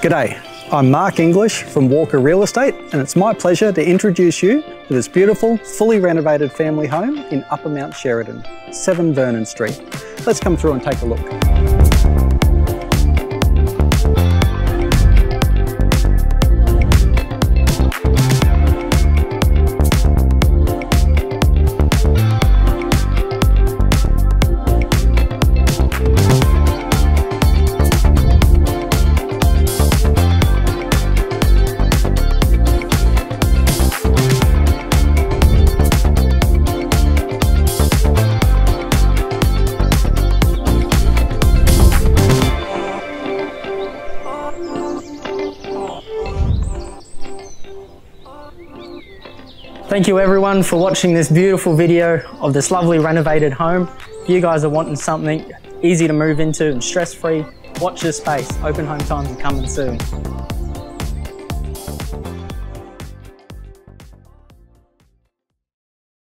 G'day, I'm Mark English from Walker Real Estate and it's my pleasure to introduce you to this beautiful, fully renovated family home in Upper Mount Sheridan, 7 Vernon Street. Let's come through and take a look. Thank you everyone for watching this beautiful video of this lovely renovated home. If you guys are wanting something easy to move into and stress-free, watch this space. Open home times are coming soon.